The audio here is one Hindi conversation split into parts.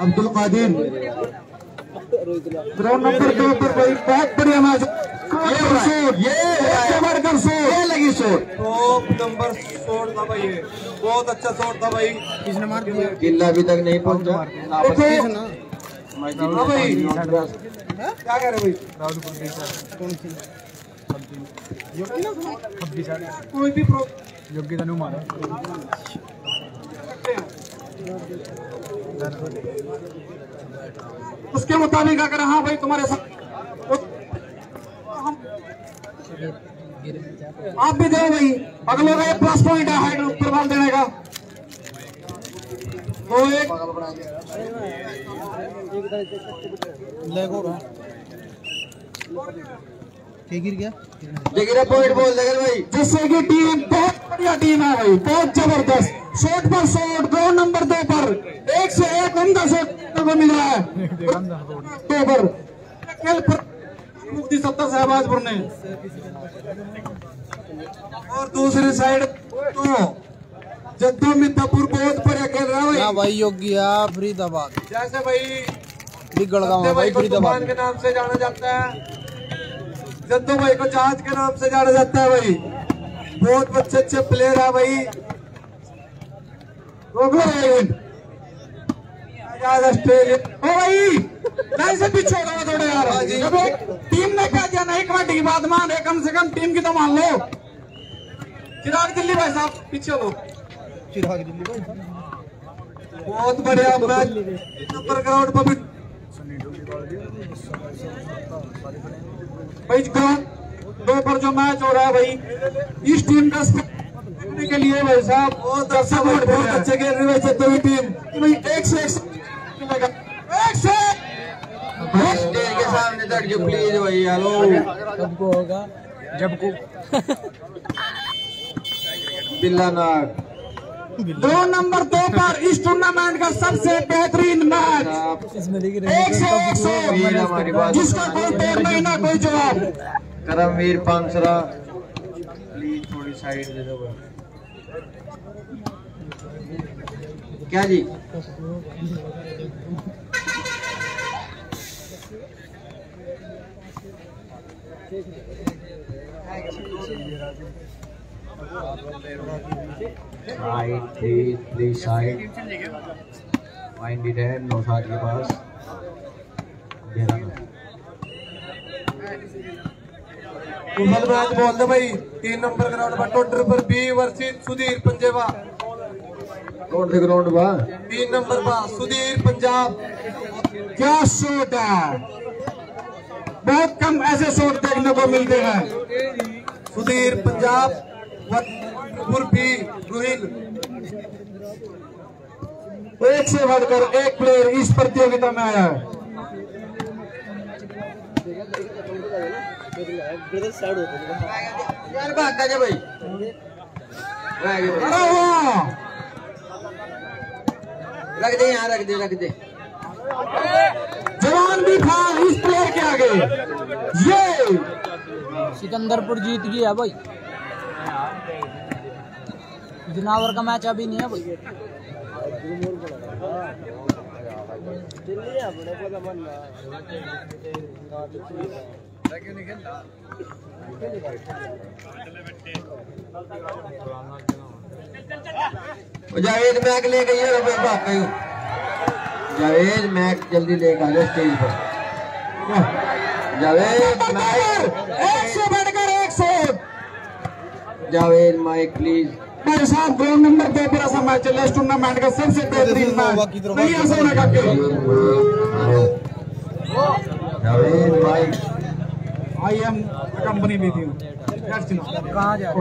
अब्दुल कादिर। ग्राउंड नंबर दो पर भाई बहुत बढ़िया मैच ये शॉट ये ये लगी शॉट। टॉप नंबर था भाई ये। बहुत अच्छा शॉट था भाई। किसने मार दिया। किला अभी तक नहीं पहुँचा। देखो। हाँ भाई। क्या कह रहे भाई? कौन सी? कोई भी योग्यता नहीं मारा। उसके मुताबिक अगर हाँ भाई तुम्हारे साथ आप भी दो भाई। अगले का प्लस पॉइंट है हाइट बाल देने का तो एक लेग गिर गया। लेकिन पॉइंट बोल देगा भाई। जिससे कि टीम बहुत बढ़िया टीम है भाई बहुत ज़बरदस्त। शॉट पर शॉट दो नंबर दो पर। एक से एक उमदा शॉट को मिल रहा है। दो पर। मुक्ति सत्ता शहबाजपुर ने। और दूसरी साइड तो जद्दू मितापुर बहुत बढ़िया खेल रहा है भाई। भाई योग्या फरीदाबाद। जैसे है भाई भाई फरीदाबाद। के नाम से जाना जाता है। जद्दू भाई को जहाज़ के नाम से जाना जाता है भाई बहुत अच्छे अच्छे प्लेयर है भाई हो थोड़े यार जब एक टीम ने कह दिया नहीं की बात मान रहे कम से कम टीम की तो मान लो चिराग दिल्ली भाई साहब पीछे लो चिराग दिल्ली भाई बहुत बढ़िया मैच नंबर ग्राउंड पर भी भाई ग्राउंड दो पर जो मैच हो रहा है भाई इस टीम का देखने के लिए भाई साहब बहुत अच्छा बहुत बहुत अच्छे खेल रही है की टीम भाई एक से एक एक से। के सामने तक जो प्लीज़ भाई हेलो कब को होगा जब को बिल्ला नाग। दो नंबर दो पर इस टूर्नामेंट का सबसे बेहतरीन मैच। एक से, एक सौ। जिसका कोई देर नहीं, ना कोई जवाब। करमवीर पांसरा प्लीज़ थोड़ी साइड दे दो। क्या जी? Side please please side mind it है नौ सात के पास बोल दे भाई। तीन नंबर ग्राउंड पर पर बी वर्सेस सुधीर पंजेबा कौन से ग्राउंड बा तीन नंबर पर सुधीर पंजाब। क्या शॉट है? बहुत कम ऐसे शॉट देखने को मिलते हैं। सुधीर पंजाब बी रोहिल। एक से बढ़कर एक प्लेयर इस प्रतियोगिता में आया है। रख दे यहाँ रख दे रख दे जवान भी था इस प्लेयर के आगे। ये। सिकंदरपुर जीत गया भाई। जनावर का मैच अभी नहीं है भाई। जावेद मैक ले गई है जावेद मैक जल्दी लेकर आ जा स्टेज पर। जावेद मैक एक से बढ़कर एक सौ। जावेद माइक प्लीज़ मेरे साथ ग्राउंड नंबर दो पर ऐसा मैच चल रहा है इस टूर्नामेंट का सबसे बेहतरीन मैच नहीं ऐसा होने का आई एम कंपनी भी थी कहाँ जा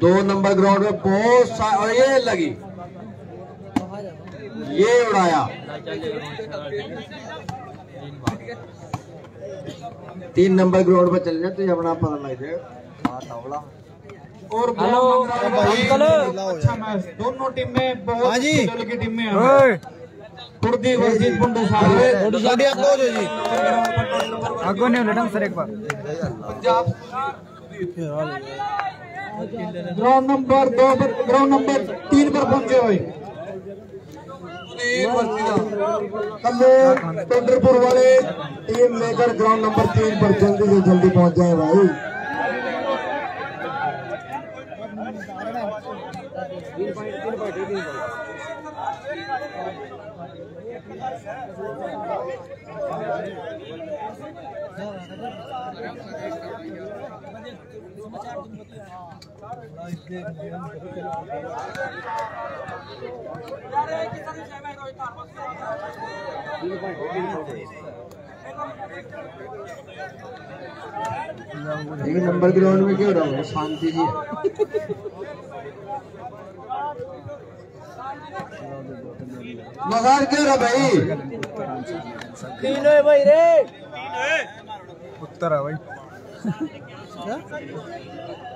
दो नंबर ग्राउंड में बहुत सा और ये लगी। ये उड़ाया। तीन नंबर ग्राउंड पर चल जा तुझे अपना पता लग जाएगा और हेलो, अंकल। अच्छा मैच दोनों टीम में बहुत हाँ जी। की टीम में है कुर्दी वर्सेस बुंडू साहब। थोड़ी सी आगे जाओ जी आगो नहीं लटंग सर एक बार। पंजाब। ग्राउंड नंबर दो पर ग्राउंड नंबर तीन पर पहुँचे भाई कल्लू पंडरपुर वाले टीम लेकर ग्राउंड नंबर तीन पर जल्दी से जल्दी पहुँच जाए भाई। एक नंबर ग्राउंड में क्यों रहो शांति जी। मजार क्यों रहा भाई? तीन है भाई रे। उत्तर है भाई।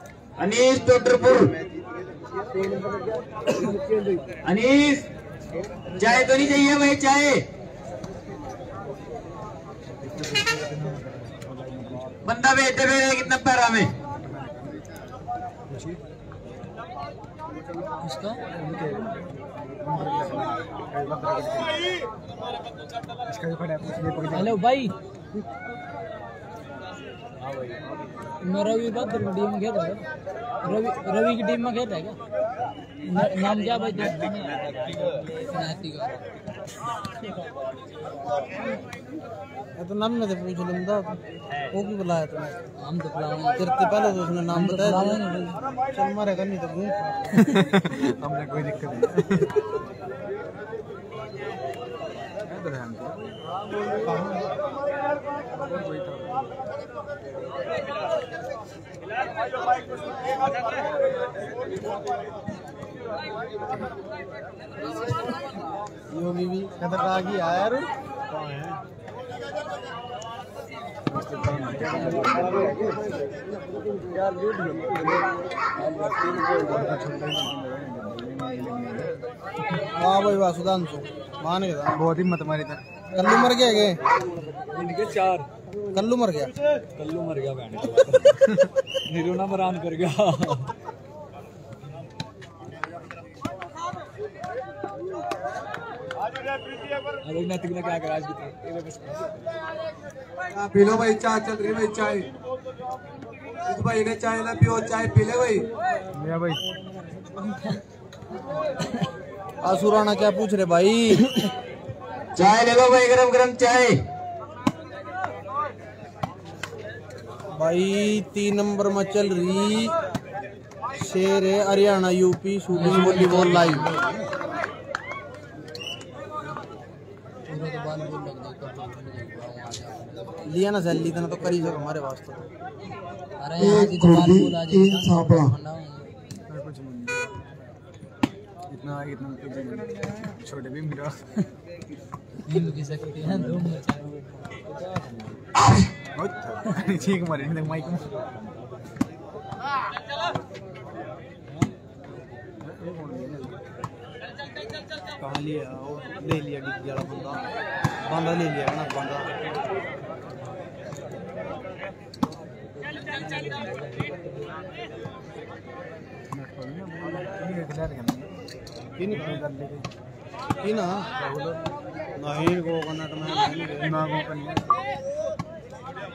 अनीस टोटरपुर अनीस चाय तो नहीं चाहिए भाई चाय। बंदा बेचते फिर कितना पैरा में। है हेलो भाई। मैं रवि भद्र की टीम में खेल रहा है रवि रवि की टीम में खेल रहा है क्या? नाम क्या भाई? ये तो नाम में से पूछ लूँगा। वो भी बुलाया तुमने हम तो बुलावे तेरे पहले तो उसने नाम तो बताया चल मारेगा नहीं तो हमने कोई दिक्कत नहीं। इधर है हमको योगी भी कि यार वाह भाई वाह सुधांशु मान गया बहुत हिम्मत हमारी था। कल मर गया के इनके चार। कल्लू मर गया। कल्लू मर गया बहन नीरू ना मरान कर गया। अरे नैतिक ने क्या करा आज की हाँ, पी लो भाई चाय चल रही भाई चाय। इस भाई ने चाय ना पियो चाय पी ले भाई। मेरा भाई। आसुराना क्या पूछ रहे भाई? चाय ले लो भाई गरम गरम चाय। भाई तीन नंबर में चल रही शेर है Haryana UP shooting volleyball live लिया ना इतना तो कर ही सको हमारे वास्ते। तो इतना इतना छोटे भी मेरा की है ठीक मारे नहीं ले लिया डिग्गी ले लिया ना नहीं गए।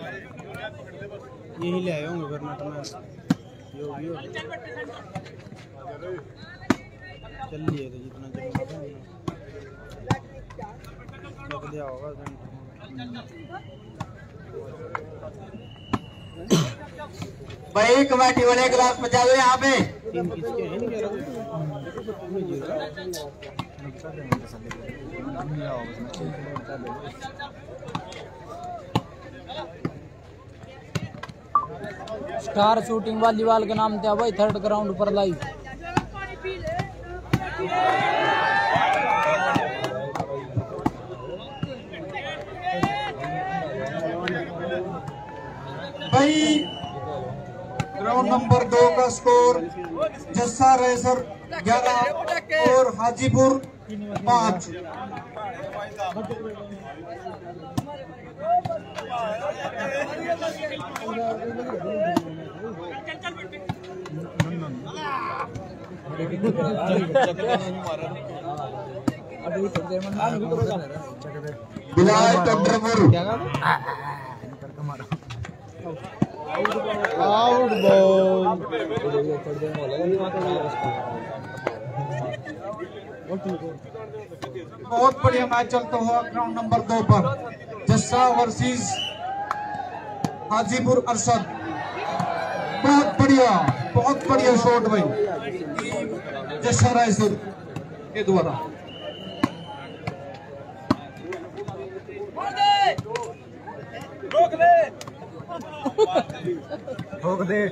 यही ले आए होंगे फिर नट में। यो यो। चल लिए थे जितना चलना था लग दिया होगा भाई कमेटी वाले गिलास बचा दो यहाँ पे। तीन किसके हैं? नहीं। कह रहे स्टार शूटिंग वॉलीबॉल का नाम था भाई थर्ड ग्राउंड पर लाइव भाई ग्राउंड नंबर दो का स्कोर जस्सा रेसर ग्यारह और हाजीपुर पाँच। बिलाल टंडरपुर आउट बॉल बहुत बढ़िया मैच चलता हुआ ग्राउंड नंबर दो पर। जस्सा वर्सेस हाजीपुर अरसद। बहुत बढ़िया बहुत बढ़िया शॉट भाई। जस्सा रायसर के द्वारा। ठोक दे।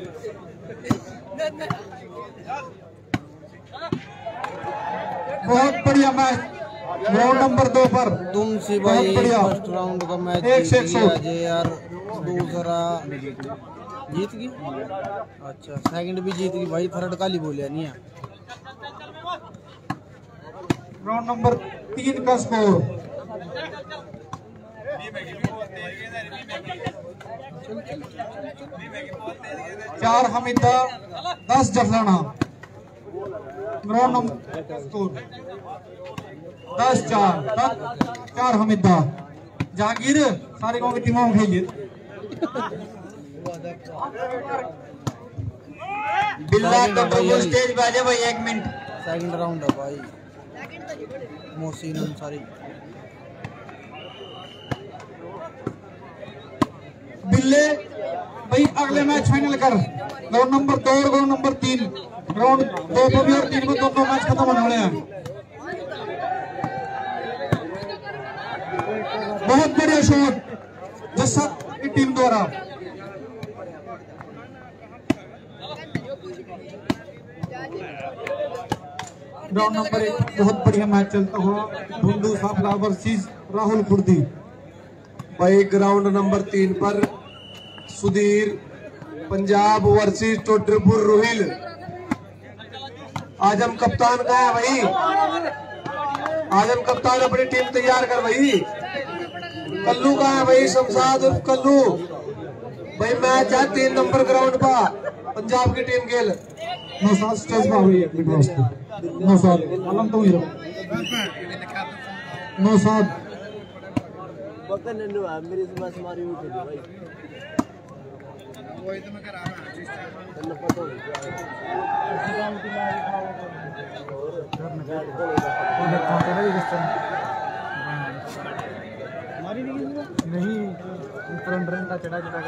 बहुत बढ़िया मैच ग्राउंड नंबर दो पर। तुम सी भाई फ़र्स्ट राउंड का मैच एक से। जे यार। दूसरा जीत गई? अच्छा सेकंड भी जीत गई। भाई थर्ड काली बोलिया नहीं है। ग्राउंड नंबर तीन का स्कोर चार हमीदा दस जफलाना। ग्राउंड नंबर स्कोर दस चार दस चार हमीदा जहांगीर सारे गाँव की टीमों में खेलिए। बिल्ला टंडरपुर स्टेज पे आ जाए भाई एक मिनट। सेकंड राउंड है भाई। मोहसिन अंसारी। बिल्ले भाई अगले मैच फाइनल कर। ग्राउंड नंबर दो और ग्राउंड नंबर तीन। ग्राउंड दो को भी और तीन को दोनों मैच खत्म होने वाले हैं। बहुत बढ़िया शॉट जस्सा की टीम द्वारा। ग्राउंड नंबर एक, बहुत बढ़िया मैच चलता हुआ। भुंडू साफला वर्सेस राहुल खुर्दी। भाई ग्राउंड नंबर तीन पर सुधीर, पंजाब वर्सेस टोडरपुर रोहिल। आज़म कप्तान का है भाई? आज़म कप्तान अपनी टीम तैयार कर भाई। कल्लू का है भाई शमशाद उर्फ़ कल्लू भाई मैच है तीन नंबर ग्राउंड पर पंजाब की टीम खेल नौसाद स्टेज पर हुई है बिग बॉस पे नौसाद आलम तो ही रहो नौसाद नहीं ऊपर अंडर का चढ़ा चढ़ा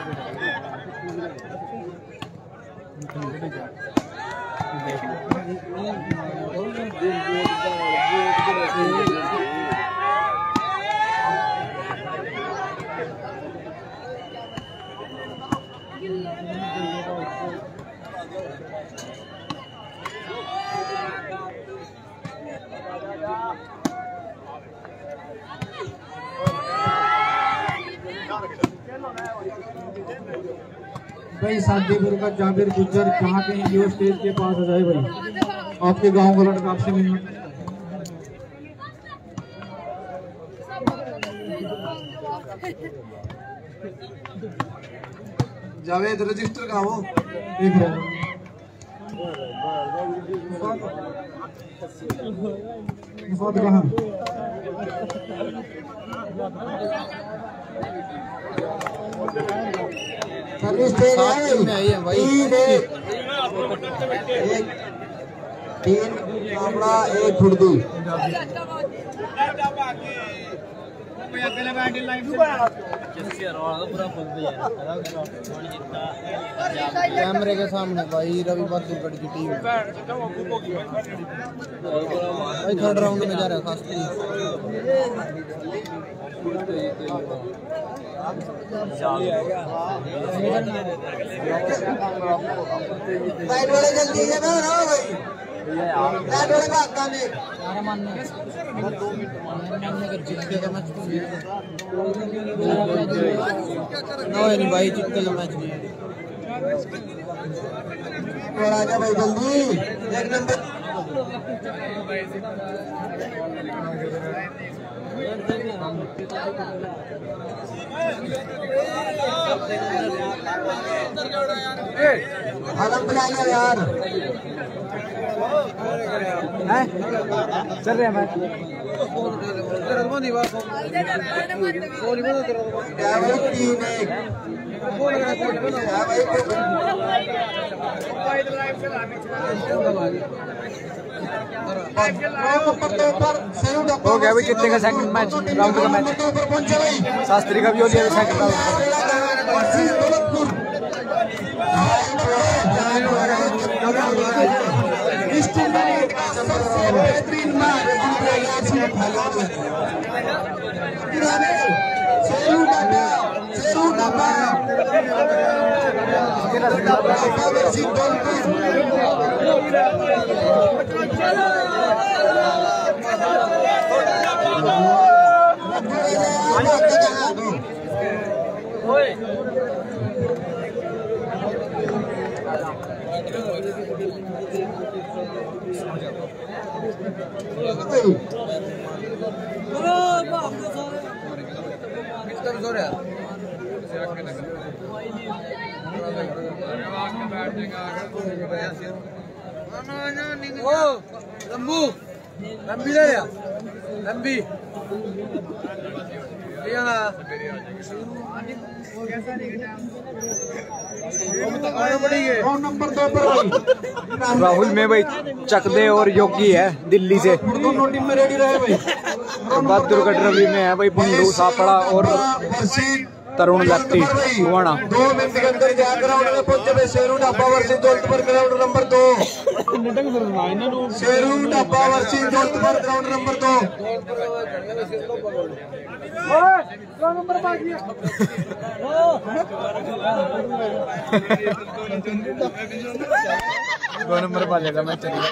कर भाई शादीपुर का जाबिर गुज्जर कहाँ कहीं हो स्टेज के पास आ जाए भाई? आपके गाँव का लड़का आपसे मिलना। जावेद रजिस्टर का हो देख रहे कहाँ? सर्विस दे सात है तीन एक तीन कामड़ा एक खुर्दी। कैमरे के सामने भाई रवि की टीम भाई थर्ड राउंड में जा रहा है जल्दी है ना भाई। नहीं भाई जीतने का मैच और आजा भाई जल्दी एक नंबर आलम बुला लिया यार चल रहे हैं हो गया कितने का सेकंड मैच राउंड का मैच शास्त्री का भी हो गया सेकंड राउंड टूर्नामेंट का सबसे बेहतरीन मैच शेरू डब्बा शेरू डब्बा डब्बा वर्सी डोलपुर लंबू लंबी ले लिया लंबी लिया ना राउंड लंबू लंबी भाई राहुल में भाई चकदे और योगी है दिल्ली से। दोनों टीम में रेडी रहे भाई। बहादुरगढ़ रवि में है भाई पंडू सापड़ा और तरुण लत्ती कुवाणा दो मिनट के अंदर जा ग्राउंड में पहुँचे भाई Sheru Dhaba versus Daulatpur ground number दो। Sheru Dhaba versus Daulatpur ground number दो। दो नंबर पा जाएगा मैच चलेगा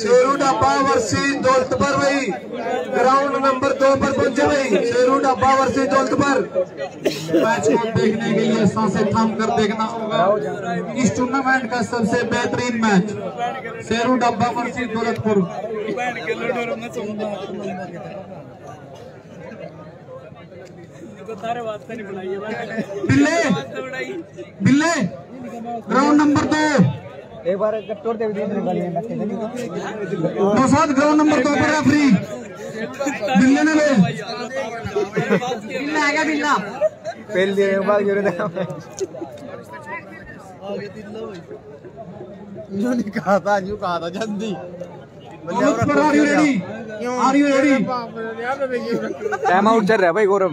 शेरू ढाबा वर्सी दौलतपुर भाई ग्राउंड नंबर दो पर पहुँचे भाई शेरू ढाबा वर्सी दौलतपुर मैच को देखने के लिए साँसें थाम कर देखना होगा। इस टूर्नामेंट का सबसे बेहतरीन मैच शेरू डब्बा वर्सी दौलतपुर बिल्ले! बिल्ले! ग्राउंड नंबर दो। एक बार कट्टोर दे दी दो ग्राउंड नंबर दो पर रेफरी बिल्ले ने ले। बिल्ला आ गया बिल्ला पहले दिन के बाद गिरे देखा। यूँ नहीं कहा था यूँ कहा था जल्दी। Are you ready are you ready time out चल रहा है भाई गौरव।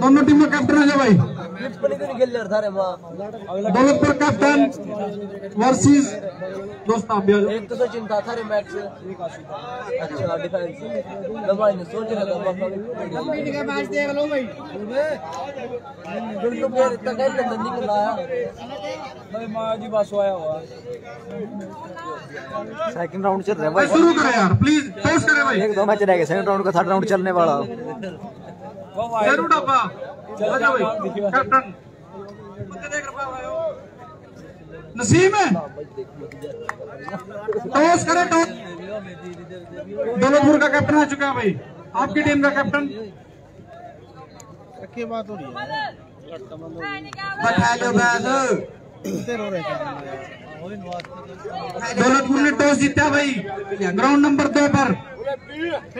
दोनों टीम में कैप्टन है भाई। दौलतपुर कैप्टन वर्सेस दोस्त आप भी आ जाओ। एक तो चिंता था रे मैच से। अच्छा डिफेंस दवाई ने सोच रहा था कंपनी का मैच देख लो भाई। बिल्कुल फिर इतना कहीं लंदन नहीं मिलाया भाई माँ जी बस आया हुआ सेकंड राउंड चल रहा है भाई भाई। शुरू करें यार प्लीज़ टॉस करें भाई। एक दो मैच रह गए सेकंड राउंड का थर्ड राउंड चलने वाला। ज़रूर डब्बा। आ जाओ भाई कैप्टन नसीम है? टॉस करें टॉस। दौलतपुर का कैप्टन आ चुका है भाई। आपकी टीम का कैप्टन। की बात हो रही है। दौलतपुर ने टॉस जीता भाई। ग्राउंड नंबर दो पर।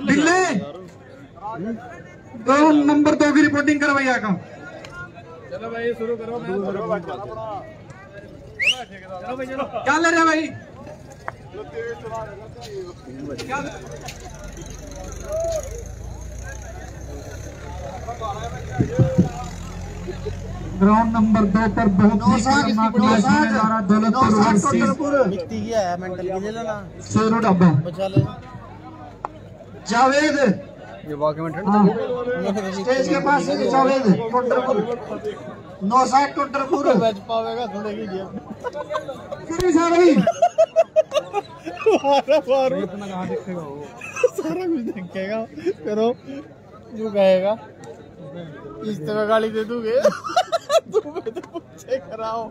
बिल्ले ग्राउंड नंबर दो की रिपोर्टिंग करो भैया का क्या ले रहे भाई ग्राउंड नंबर दो पर बहुत ही खतरनाक मैच होने जा रहा दौलतपुर वर्सेस है शेरू जावेद। ये वाकई में ठंड हाँ, स्टेज के पास है जावेद टोटरपुर नौ साठ टोटरपुर बच पावेगा थोड़े की दिया फिर से भाई सारा कुछ देखेगा। फिर वो यूँ कहेगा। इस तरह गाली दे दूँगे। तू मेरे पूछे कराओ।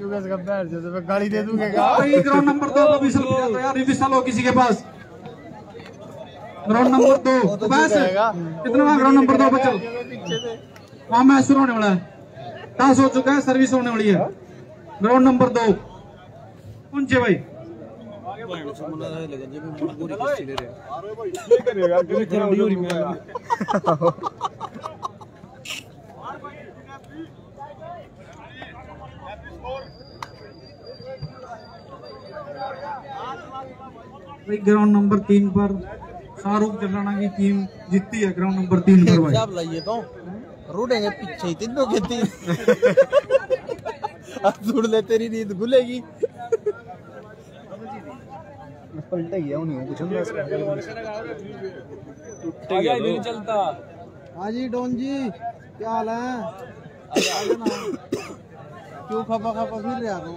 यूँ कैसे बैठ जैसे मैं गाली दे दूँगे ग्राउंड नंबर दो को विसल किया तो यार विसल हो किसी के पास। ग्राउंड नंबर दो कितना वहाँ ग्राउंड नंबर दो चल पीछे मैच शुरू होने वाला है। टॉस हो चुका है, सर्विस होने वाली है। ग्राउंड नंबर दो। पूछे भाई, ग्राउंड नंबर तीन पर। शाहरुख जलाना की टीम जीतती है ग्राउंड नंबर तीन पर भाई। लाइए तो। रूडेंगे पीछे ही तीनों के तीन। अब ले तेरी नींद खुलेगी। पलटा गया उन्हें कुछ भी नहीं चलता हाँ जी डोन जी क्या हाल है? क्यों खपा खपा फिर रहा तू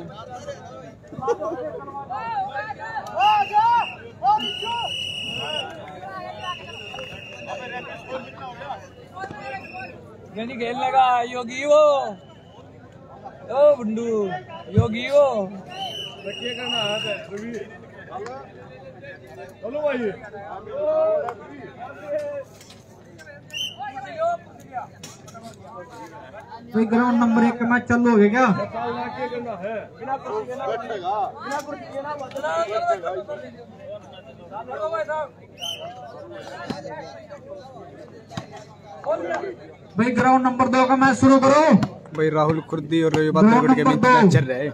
नहीं खेलने का योगी वो। ओ बंडू। योगी वो। रखिए करना हाथ है रवि। चलो भाई। ग्राउंड नंबर एक का मैच चालू हो गया क्या? भाई ग्राउंड नंबर दो का मैच शुरू करो। भाई राहुल खुर्दी और के बीच मैच चल रहा है।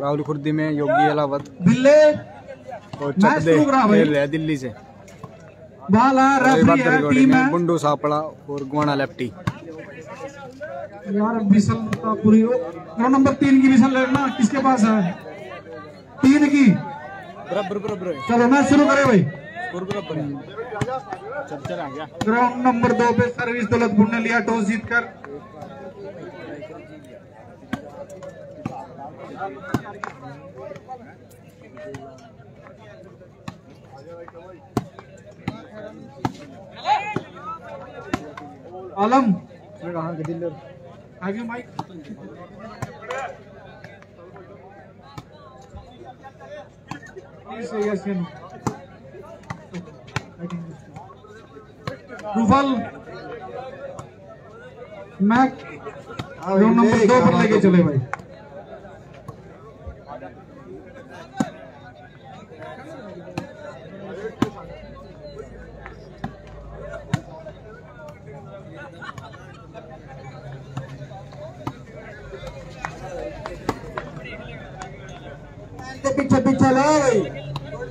राहुल खुर्दी में योगी अलावत। बिल्ले और मैच चक दे शुरू करा भाई। खेल रहे दिल्ली से। बाला रेफरी टीम में बुंडू सापड़ा और गुआना लेफ्टी। यार विसल पूरी हो। ग्राउंड नंबर तीन की विसल लेना किसके पास है? तीन की। बराबर बराबर। चलो मैच शुरू करें भाई। ग्राउंड नंबर दो पे सर्विस दौलतपुर ने लिया, टॉस जीतकर। आलम। कहाँ के दिल्ली आगे माइक रूफल मैक ग्राउंड नंबर दो पर लेके चले भाई। पीछे पीछे लो भाई।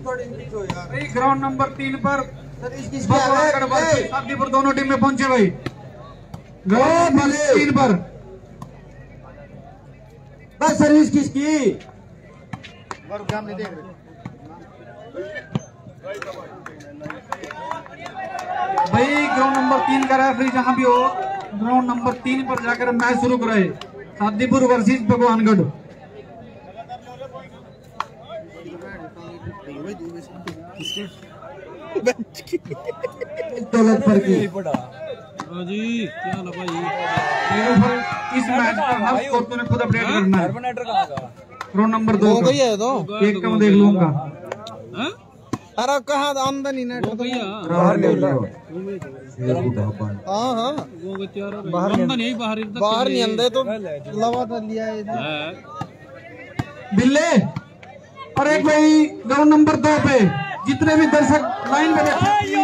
ग्राउंड नंबर तीन पर वर्सेस दोनों टीम में पहुँचे भाई। ग्राउंड नंबर तीन पर। बस सर्विस किसकी? भाई ग्राउंड नंबर तीन का रेफरी जहाँ भी हो ग्राउंड नंबर तीन पर जाकर मैच शुरू कराए। शादीपुर वर्सेस भगवानगढ़ दौलतपुर की जी क्या हाल भाई? इस मैच का हर स्कोर तूने खुद अपडेट करना है। का ग्राउंड नंबर दो हो का। गई है तो? एक का मैं देख लूँगा। हैं? अरे कहाँ आमदनी नेट हो गया। हाँ हाँ वो गए तैयार हो बाहर नहीं बाहर इधर बाहर नहीं अंदर तो लवा तो लिया है। बिल्ले! और एक भाई ग्राउंड नंबर दो पे जितने भी दर्शक लाइन में बैठे हो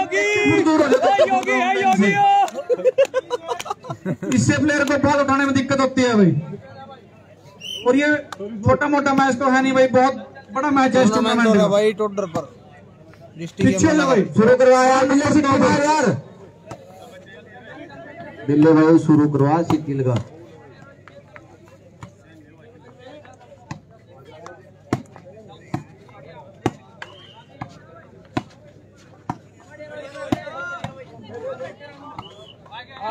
इससे प्लेयर को बॉल उठाने में दिक्कत होती है भाई। और ये छोटा मोटा मैच तो है नहीं भाई बहुत बड़ा मैच है इस टूर्नामेंट में। भाई टोडर पर। पीछे लो भाई शुरू करवा यार बिल्ले से यार। बिल्ले भाई शुरू करवा सीटी लगा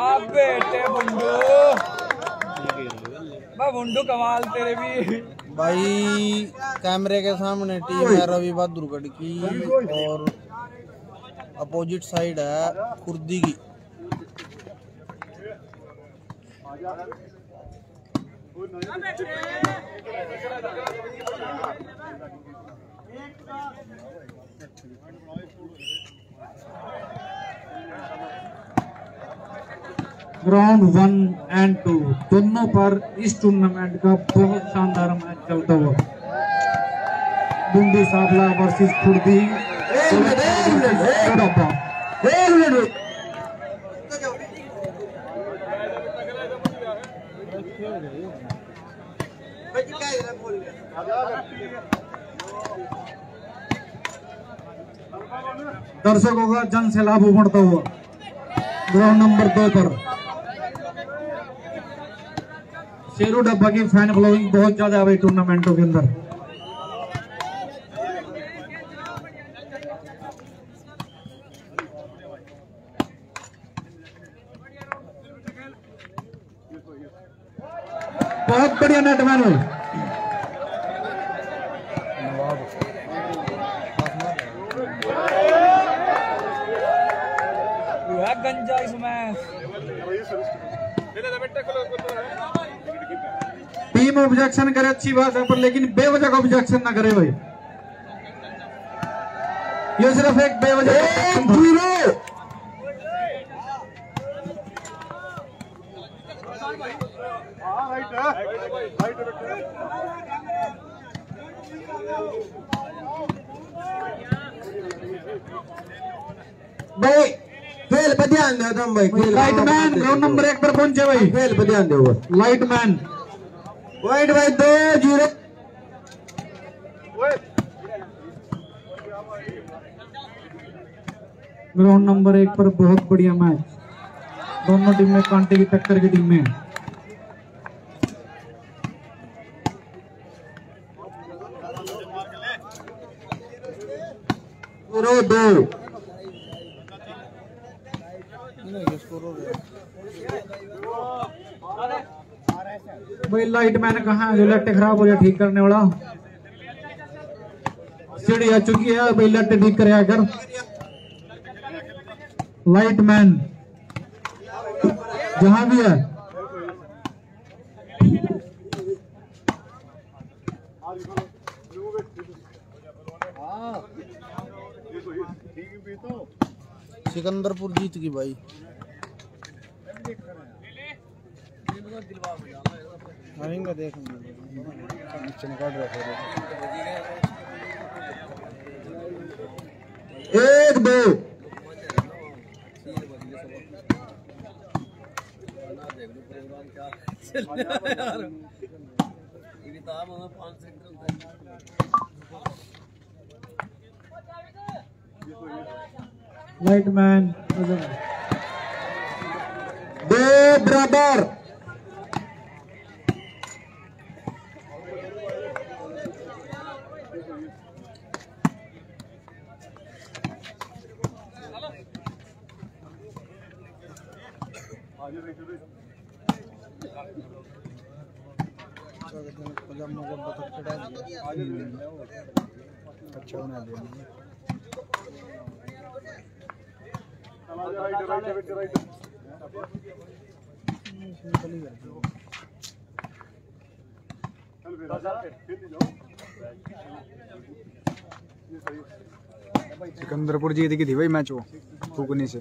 आप बेटे बुंडू। बुंडू कमाल तेरे भी। भाई, कैमरे के सामने टीम है रवि बहादुरगढ़ की और अपोजिट साइड है खुर्दी की। ग्राउंड वन एंड टू दोनों पर इस टूर्नामेंट का बहुत शानदार मैच चलता हुआ। बुंदी साबला वर्सेस खुर्दी। दर्शकों का जन से लाभ उमड़ता हुआ। ग्राउंड नंबर दो पर। शेरू डब्बा की फ़ैन फॉलोइंग बहुत ज़्यादा है टूर्नामेंटों के अंदर। बहुत बढ़िया नेटमैन है हुआ गंजा इसमें टीम ऑब्जेक्शन करे अच्छी बात है पर लेकिन बेवजह का ऑब्जेक्शन ना करे भाई। ये सिर्फ़ एक बेवजह ज़ीरो। भाई फेल पे ध्यान दो तुम भाई खेल लाइट मैन ग्राउंड नंबर एक पर पहुँचे भाई। फेल पे ध्यान दो। लाइट मैन वाइट भाई दो ज़ीरो ग्राउंड नंबर एक पर बहुत बढ़िया मैच दोनों टीम में कांटे की टक्कर की टीम में. दो. भाई, लाइट मैन कहाँ जो लट्टे खराब हो जाए ठीक करने वाला। सीढ़ी आ चुकी है, भाई लट्टे ठीक करे अगर। लाइट मैन, जहाँ भी है। सिकंदरपुर जीत गई भाई। एक दो। लाइट मैन दो बराबर पजामा को बतख चढ़ा दिया सिकंदरपुर जीत गई थी भाई मैच वो फूकनी से।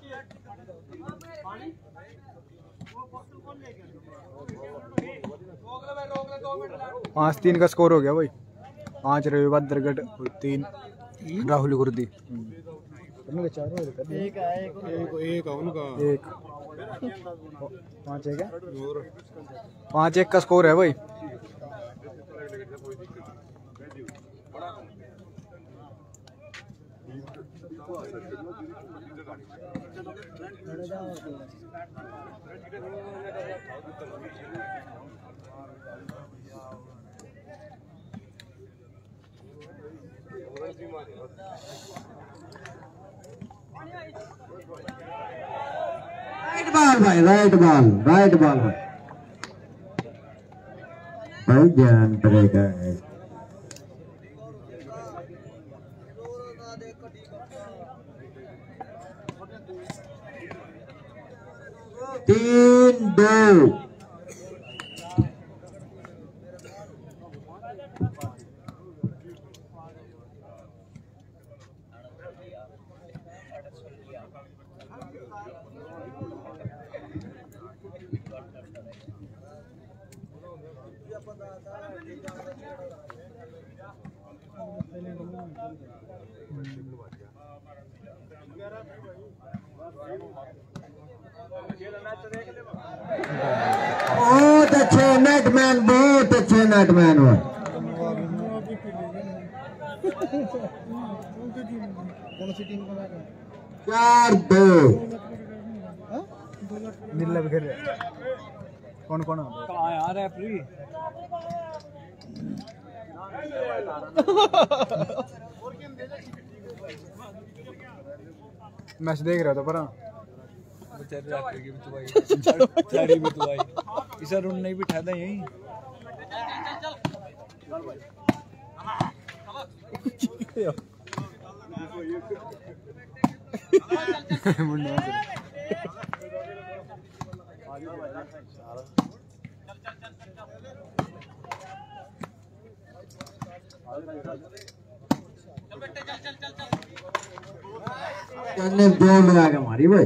पाँच तीन का स्कोर हो गया भाई। पाँच रविवार दरगढ़ और तीन राहुल गुर्दी एक एक एक पाँच एक है? पाँच एक का स्कोर है भाई। राइट बॉल भाई राइट बॉल राइट बॉल भाई भाई ध्यान पड़ेगा तीन दो बहुत अच्छे नेटमैन बहुत अच्छे नेटमैन हो चार दो। कौन कौन मैच देख रहा था, पर हाँ। बेचारे रेफरी की तो भी तो आई इसे रुन नहीं बिठा दे यहीं ने दो मिला के मारी भाई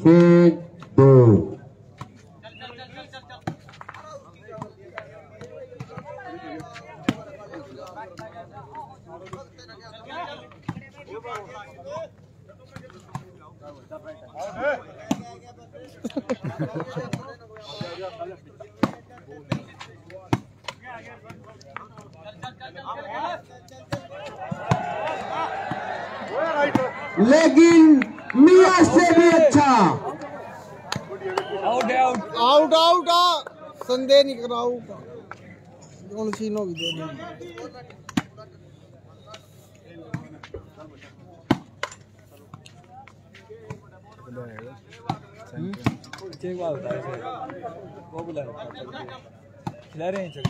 छः दो लेकिन आउट आउट आउट आउट आ संदेह नहीं करा आउट कौन सी नो भी दे दी बात खिला रहे? हैं चल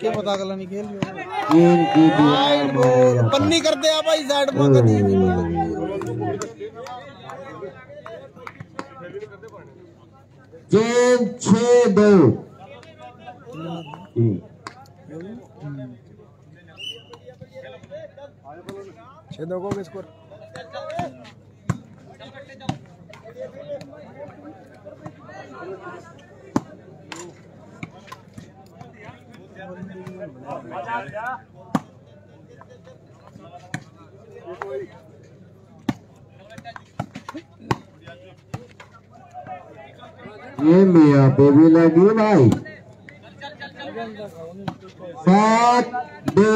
क्या पता कला नहीं खेल रही हो पन्नी कर दे भाई साइड बॉल तीन छः दो छः दो स्कोर ये मियाँ भी लगी भाई। सात दो।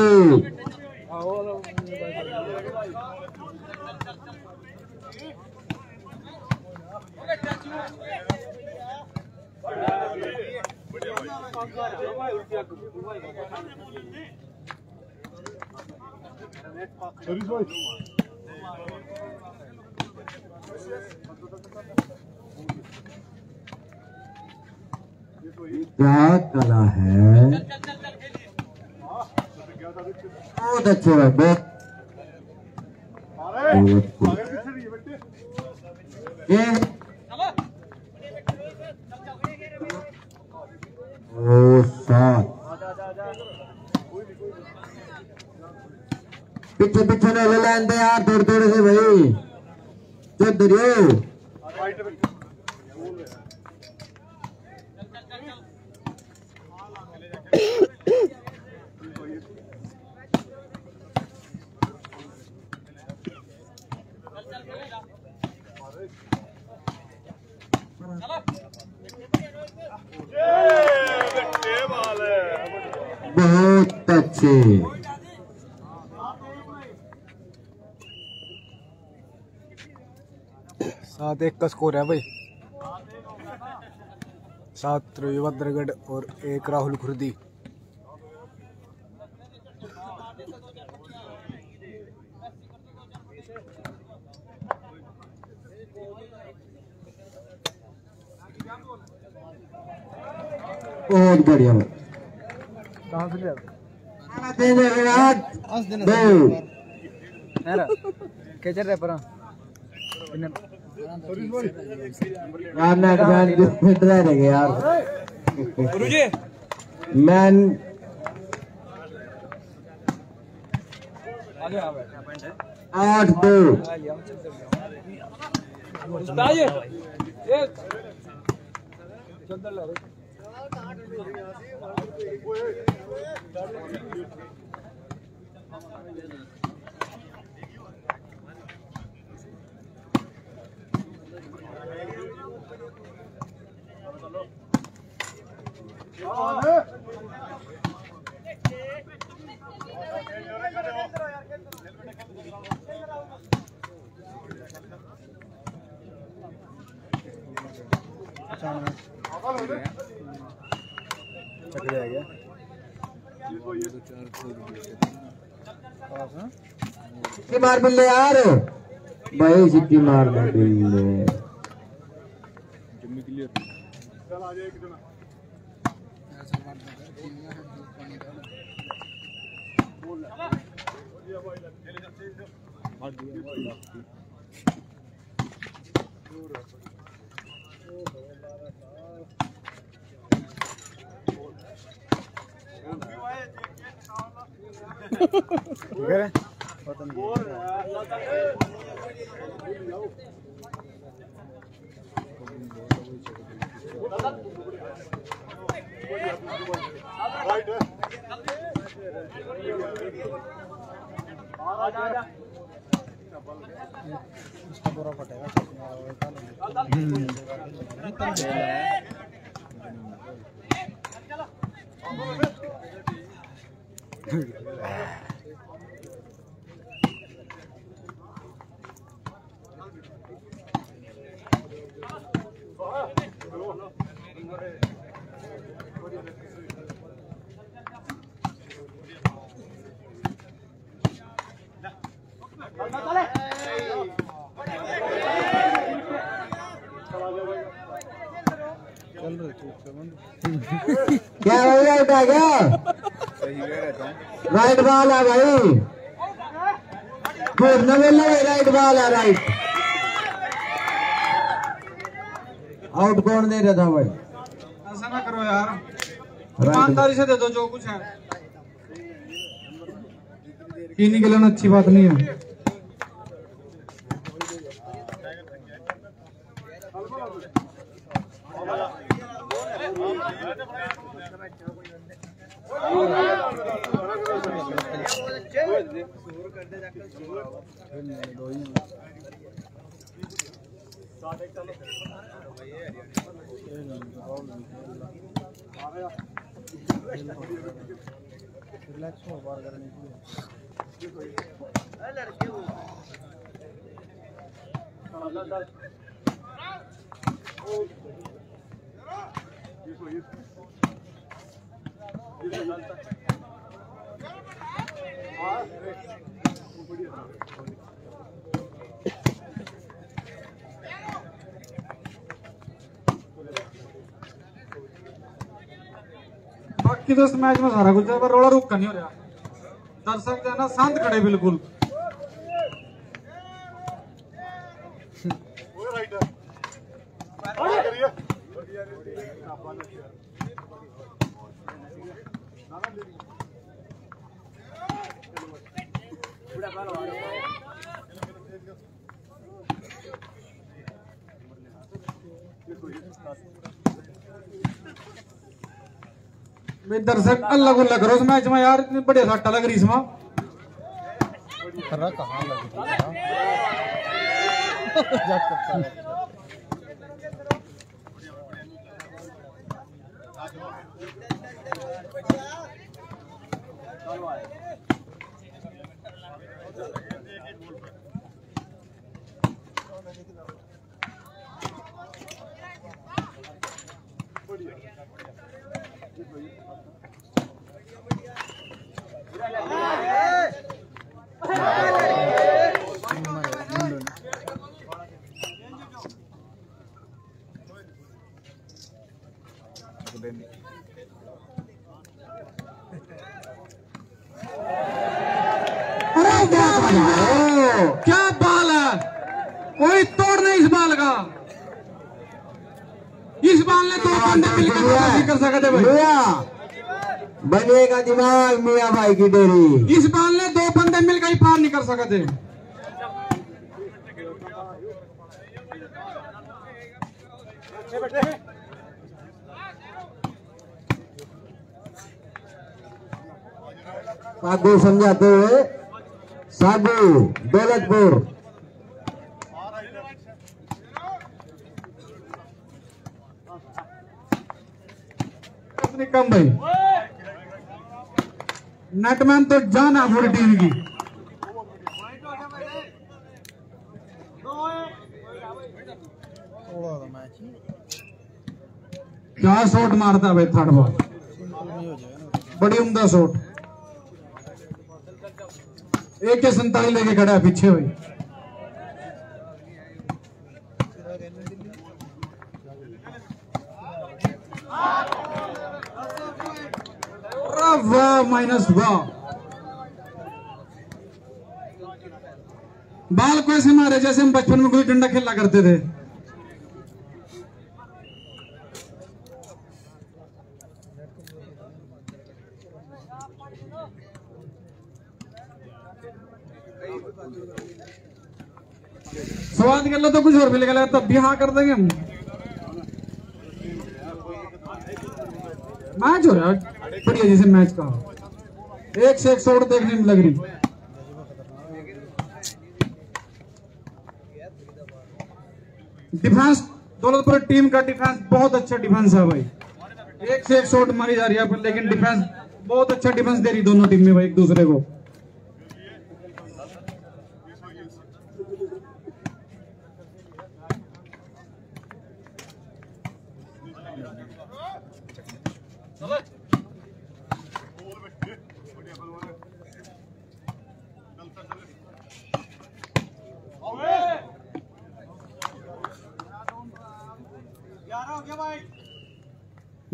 क्या कला है? बहुत अच्छे भाई बहुत। बहुत ये। ओ सात। पीछे पीछे ले लेंदे यार थोड़े थोड़े से भाई। चौधरी का स्कोर है भाई। सात रविभद्रगढ़ और एक राहुल खुर्दी। बहुत बढ़िया। दो। कैचर परा? नेट मैन जो फिट रहेंगे यार मैन आठ दो। चक्कर आ गया सिक्की मार बिल्ले यार। भाई सिक्की मार बिल्ले क्या हो गया उठा क्या राइट बॉल है। भाई। गुड नवेला राइट बॉल है राइट आउट कौन दे रहा था भाई? ऐसा ना करो यार। ईमानदारी से दे दो जो कुछ है। चीनी गलन अच्छी बात नहीं है रिलैक्स हो बार करने की बाकी तो इस मैच में सारा कुछ है, पर रोड़ा रुक नहीं हो रहा। दर्शक जो है ना, शांत खड़े बिल्कुल। दर्शक अल्लाह को लग रहा उस मैच में यार, इतनी बढ़िया सट्टा लग रही इसमें। खरा कहाँ लग रही है जा सकता है अरे क्या बाल है? कोई तोड़ नहीं इस बाल का। इस बाल ने दो बंदे मिलकर कर सकते भाई। बनेगा दिमाग मिया भाई की डेरी इस बाल ने दो बंदे मिलकर ही पार नहीं कर सकते साधु समझाते हुए सागू दौलतपुर। कम भाई। नेटमैन तो जाना पूरी टीम की। क्या शॉट मारता भाई, थर्ड बॉल बड़ी उम्दा शॉट एक के संताली लेके खड़ा है, पीछे भाई। वाह माइनस व बाल को ऐसे मारे जैसे हम बचपन में कोई डंडा खेला करते थे। स्वाद कर लो तो कुछ और भी निकलेगा तब भी हाँ कर देंगे हम। मैच हो रहा है। बढ़िया जैसे मैच का एक से एक शॉट देखने में लग रही। डिफेंस दौलतपुर टीम का डिफेंस बहुत अच्छा डिफेंस है भाई। एक से एक शॉट मारी जा रही है पर, लेकिन डिफेंस बहुत अच्छा डिफेंस दे रही दोनों टीम में भाई, एक दूसरे को।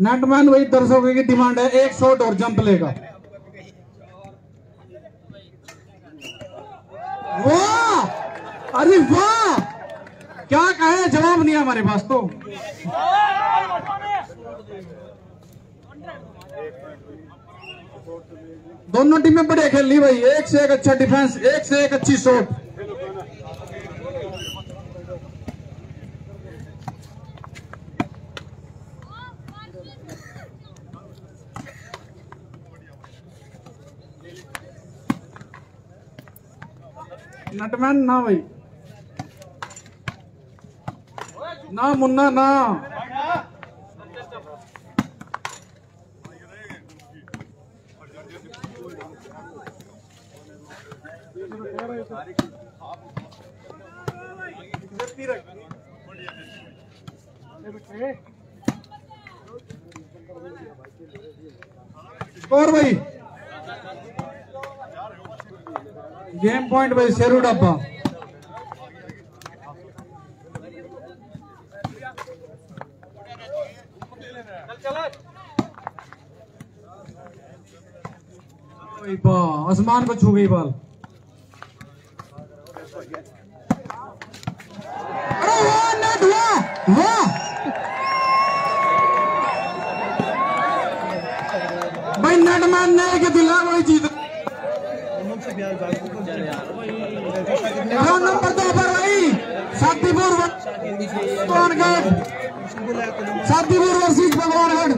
नेटमैन वही दर्शकों की डिमांड है, एक शॉट और जंप लेगा। वाह! अरे वाह! क्या कहे? जवाब नहीं हमारे पास तो। दोनों टीमें बढ़िया खेल ली भाई। एक से एक अच्छा डिफेंस एक से एक अच्छी शॉट नटमैन ना भाई। ना मुन्ना ना। और भाई। गेम पॉइंट बाय शेरू डब्बा भाई बा- आसमान को छू गई बाल अरे वाह नेट वाह वाह भाई नेट मैन ने के दिला वही जीत ग्राउंड नंबर दो पर भाई सातीपुर भगवानगढ़। सातीपुर वर्सेस भगवानगढ़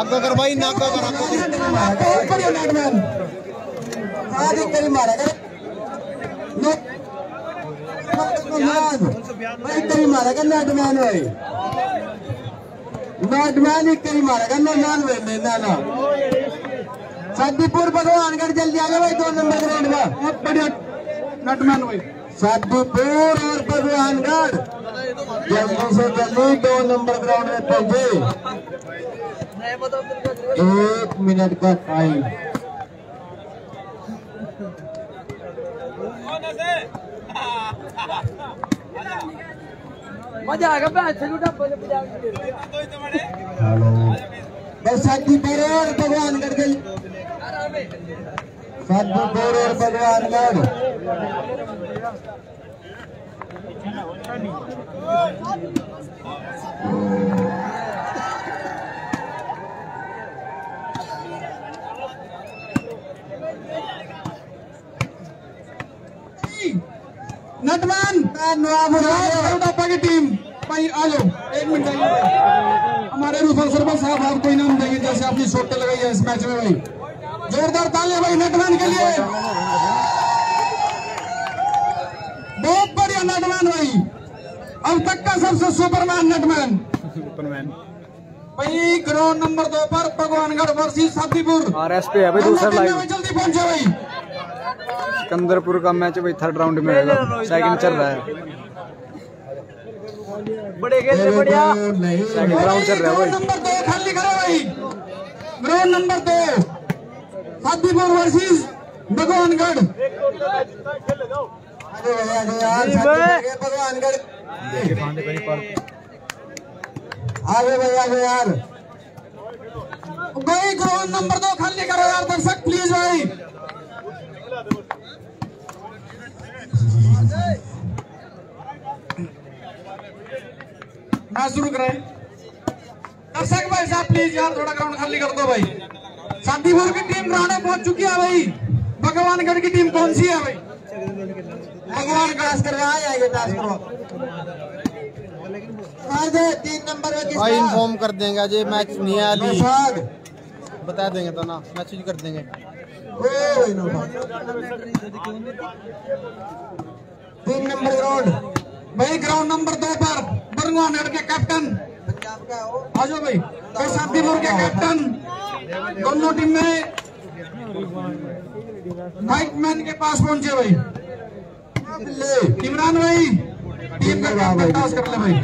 आपका कर भाई ना का कर बहुत बढ़िया नेटमैन करी। मारेगा नो भाई करी भाई। ही ना सद्दीपुर भगवानगढ़ जल्दी आ जाओ भाई दो नंबर ग्राउंड में। बहुत बढ़िया नेटमैन भाई सद्दीपुर और भगवानगढ़। जल्दी से जल्दी दो नंबर ग्राउंड में पहुँचे। एक मिनट का टाइम मज़ा आएगा बजा के बस सद्दीपुर और भगवानगढ़ के और भगवानगढ़ की टीम भाई आ जाओ. एक मिनट हमारे रूफल सरपंच साहब आपको इनाम देंगे जैसे आपने शॉट लगाई है इस मैच में भाई। जोरदार तालियाँ भाई नटमैन के लिए। बहुत बढ़िया नटमैन भाई। अब तक का सबसे सुपरमैन नटमैन सुपरमैन। भाई ग्राउंड नंबर दो पर Bhagwangarh versus Satipur R S पे है भाई दूसरा लाइव जल्दी पहुँचे भाई। सिकंदरपुर का मैच भाई थर्ड राउंड में होगा। सेकंड चल रहा है। बड़े खेलते बढ़िया। सेकंड राउंड चल रहा है भाई। नंबर दो खाली करो भाई। ग्राउंड नंबर दो। सातीपुर वर्सेस भगवानगढ़। अरे भैया अरे यार भगवानगढ़। आगे भाई आगे यार। भाई ग्राउंड नंबर दो खाली करो यार दर्शक प्लीज़ भाई। मैं शुरू करें। दर्शक भाई साहब प्लीज़ यार थोड़ा ग्राउंड खाली कर दो भाई। शांतिपुर की टीम में पहुँच चुकी है भाई। भगवानगढ़ की टीम कौन सी है भाई? भगवान टास्क कर रहा है ये टास्क करो। तीन नंबर में भाई इन्फॉर्म कर देंगे जे मैच नहीं है अली प्रसाद बता देंगे तो ना मैसेज कर देंगे। तीन नंबर ग्राउंड भाई ग्राउंड नंबर दो पर के कैप्टन पंजाब का हो आ जाओ भाई भाई शांतिपुर के कैप्टन। दोनों टीम में फाइट मैन के पास पहुँचे भाई। इमरान भाई टीम का कर ले भाई।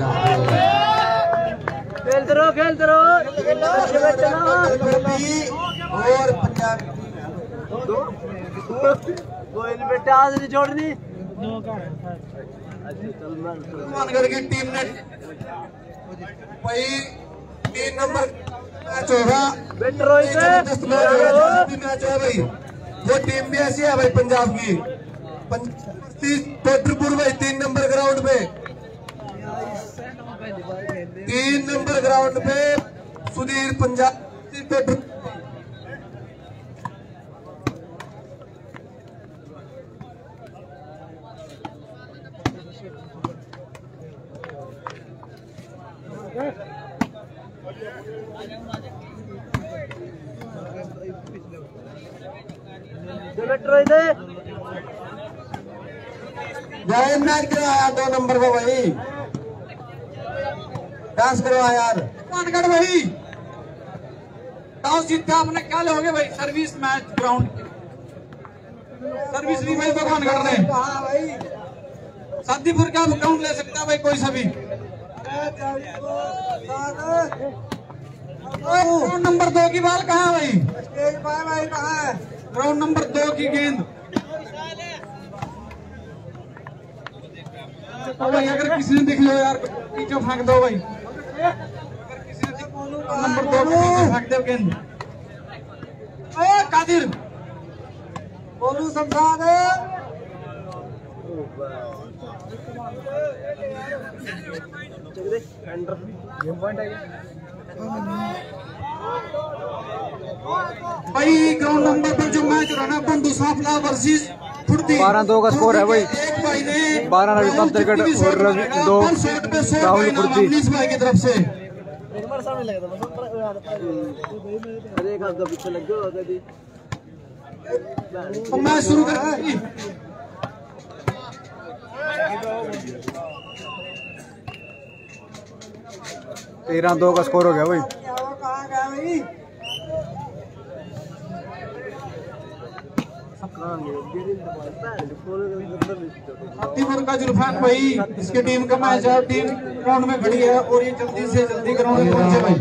खेलते रहो खेलते रहो। और पंजाब कोई बेटा आज नहीं छोड़नी। भगवानगढ़ की टीम ने भाई तीन नंबर मैच होगा। ज़बरदस्त मैच होगा मैच है भाई। वो टीम भी ऐसी है भाई पंजाब की। पेट्रपुर भाई तीन नंबर ग्राउंड पे। तीन नंबर ग्राउंड पे सुधीर पंजाब पेट्रपुर जय मैच करवाया दो नंबर को भाई। डांस करवा यार। भगवानगढ़ भाई। टॉस जीतते आपने क्या लोगे भाई सर्विस मैच ग्राउंड सर्विस ली भाई भगवानगढ़ ने। शादीपुर का ग्राउंड ले सकता है भाई कोई सभी ग्राउंड नंबर दो की बाल कहाँ है भाई ग्राउंड नंबर दो की गेंद। तो भाई अगर किसी ने देख लो यार पीछे फेंक दो भाई। अगर किसी ने नंबर दो फेंक दो गेंद। कादिर। बोलू भाई ग्राउंड नंबर पर जो मैच हो रहा ना बंधु साफला वर्सेस फुर्ती 12-2 का स्कोर है भाई। 12 रवि पत्थरगढ़ और रवि दो राहुल फुर्ती। इस भाई की तरफ़ से तो मैच शुरू कर तेरह दो का स्कोर हो गया भाई। भाई, इसकी टीम का मैच है टीम ग्राउंड में खड़ी है और ये जल्दी से जल्दी ग्राउंड में पहुँचे भाई।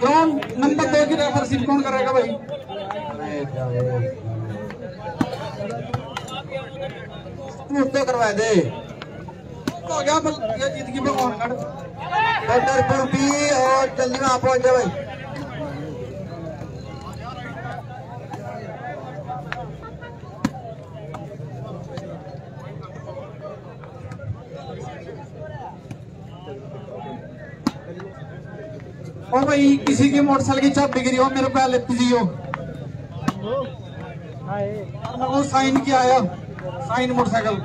ग्राउंड नंबर दो की रेफरशिप कौन करेगा भाई? तो करवा दे। भी और जल्दी में आप पहुँच जाए भाई। और भाई, किसी की मोटरसाइकिल की चाबी गिरी हो, मेरे पहले दीजियो वो साइन किया आया साइन मोटरसाइकिल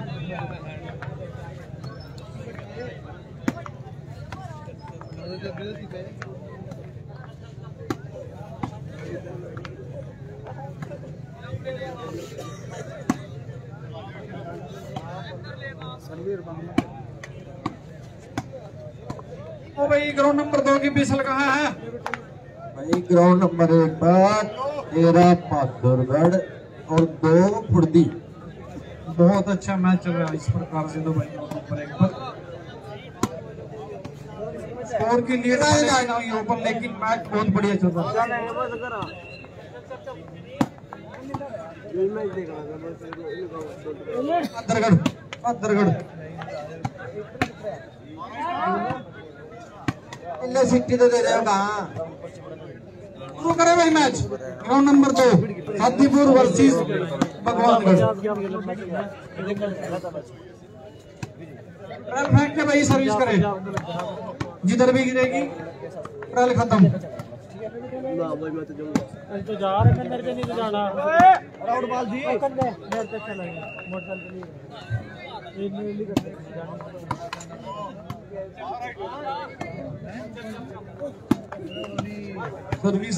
ओ भाई ग्राउंड नंबर दो की बिसल कहाँ है। भाई ग्राउंड नंबर एक पर तेरह बहादुरगढ़ और दो फुर्दी बहुत अच्छा मैच चल रहा है इस प्रकार से दो भाई नंबर एक पर स्कोर की लीड है ना यहाँ पर लेकिन मैच बहुत बढ़िया चल रहा है। अदरगढ़ अदरगढ़। सिट्टी तो दे रहे कहाँ? शुरू करे भाई मैच। ग्राउंड नंबर दो, हाथीपुर वर्सेस भगवानगढ़ फेंक के भाई सर्विस करे। जिधर भी गिरेगी, ट्रायल खत्म। तो जा रहे नहीं तो जाना राउंड बाल दी मेरे पे मोटरसाइकिल सर्विस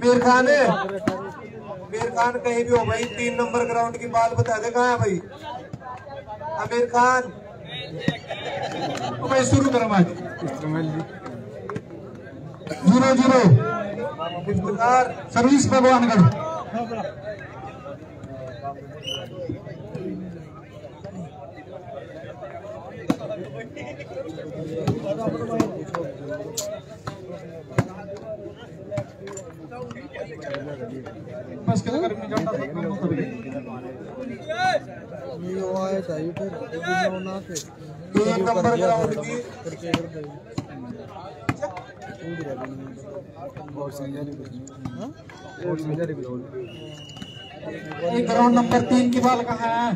मीर खान मीर खान कहीं भी हो भाई, तीन नंबर ग्राउंड की बाल बता दे, कहा है भाई? आमिर खान। भाई, शुरू करो मैच इंस्ट्रूमेंट जी। Zero zero. सर्विस भगवानगढ़। बस कर में जाता था काम कर ये वो आया चाहिए फिर ना ना थे नंबर ग्राउंड की। एक राउंड नंबर तीन की बॉल कहा है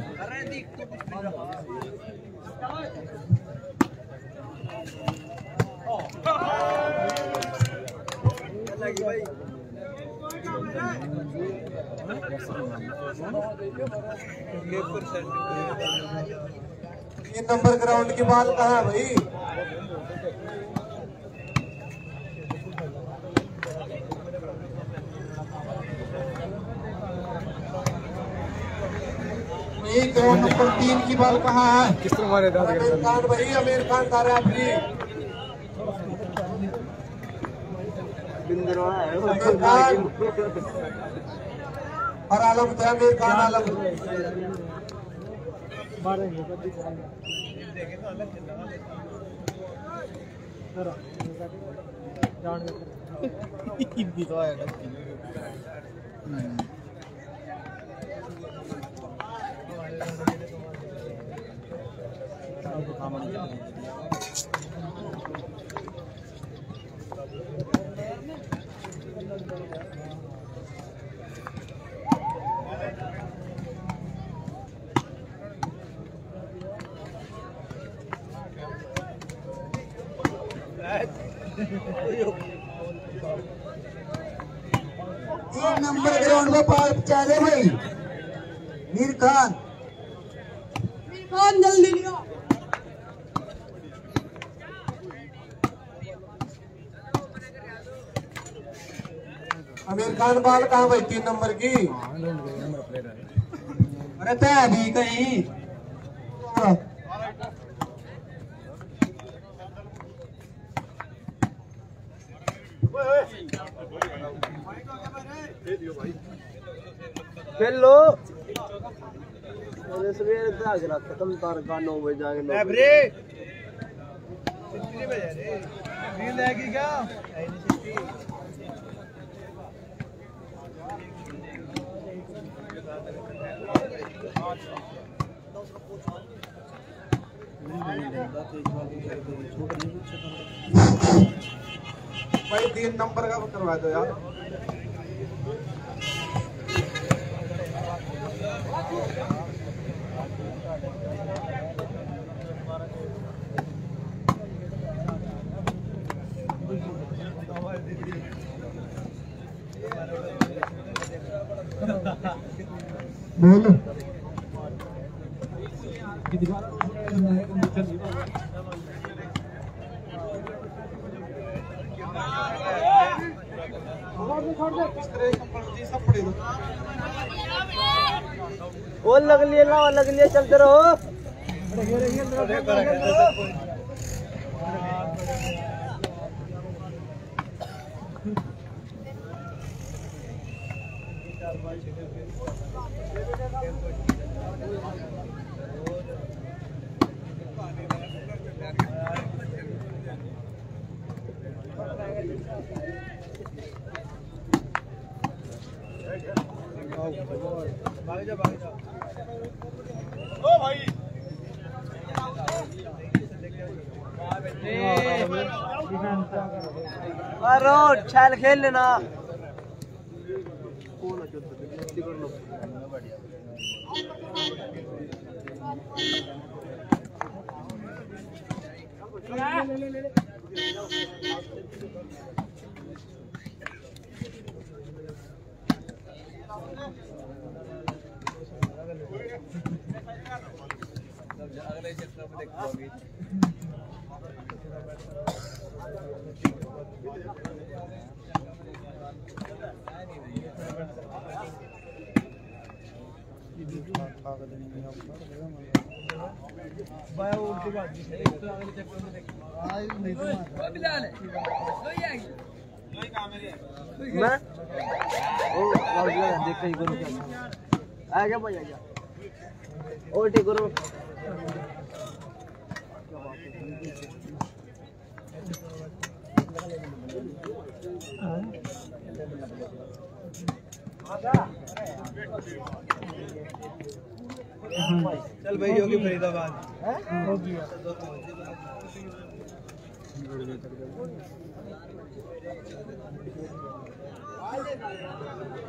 तीन नंबर ग्राउंड की बॉल कहा भाई? एक नंबर तीन की बॉल कहाँ है। किस तरह मारे दाद आमिर खान भाई आमिर खान तारे खान और आलम थे आमिर खान आलम। भी तो आएगा तीन नंबर ग्राउंड में बॉल पहुँचा भाई। मीर खान कौन जल्दी लियो खान बाल कहाँ भाई? तीन नंबर की। अरे तय अभी कहीं। हेलो मैंने सवेरे दाग रहा खत्म तार का नौ बजे जाके नौ बजे। भाई तीन नंबर का करवा दो यार। बोलो। वो लग लिए ना वो लग लिए चलते रहो। अरे खेल लेना। Aynen.